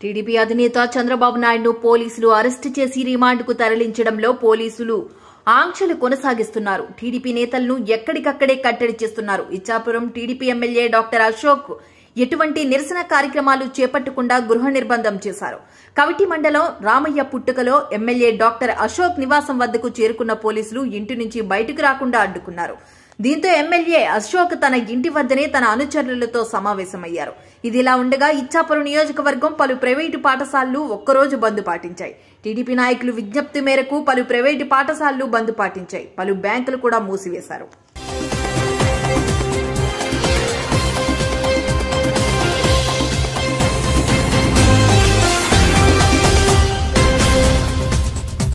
TDP అధినేత చంద్రబాబు నాయుడును పోలీసులు arrest చేసి రిమాండ్కు తరలించడంలో పోలీసులు ఆంక్షలు కొనసాగిస్తున్నారు. టీడీపీ నేతలను ఎక్కడికక్కడే కట్టడి చేస్తున్నారు. Ichchapuram TDP MLA doctor Ashok ఎటువంటి నిరసన కార్యక్రమాలు చేపట్టకుండా గృహ నిర్బంధం చేశారు. కవిటి మండలం రామయ్య పుట్టుకలో ఎమ్మెల్యే డాక్టర్ అశోక్ నివాసం వద్దకు చేరుకున్న పోలీసులు ఇంటి నుంచి బయటకు రాకుండా అడ్డుకున్నారు. దీంతో ఎమ్మెల్యే అశోక్ తన ఇంటి వద్దనే తన అనుచరులతో సమావేశమయ్యారు. ఇదిలా ఉండగా ఇచ్చాపురం నియోజకవర్గం పలు ప్రైవేటు పాఠశాలలు ఒక్కరోజు బంద్ పాటించాయి. టీడీపీ నాయకులు విజ్ఞప్తి మేరకు పలు ప్రైవేటు పాఠశాలలు బంద్ పాటించాయి. పలు బ్యాంకులు కూడా మూసివేశారు.